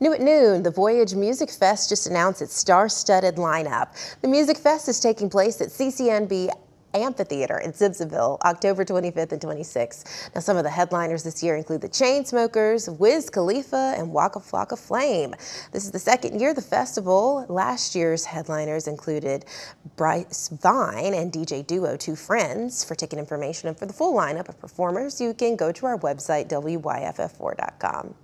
New at noon, the Voyage Music Fest just announced its star-studded lineup. The Music Fest is taking place at CCNB Amphitheater in Simpsonville, October 25th and 26th. Now, some of the headliners this year include the Chainsmokers, Wiz Khalifa, and Waka Flocka Flame. This is the second year of the festival. Last year's headliners included Bryce Vine and DJ duo Two Friends. For ticket information and for the full lineup of performers, you can go to our website, wyff4.com.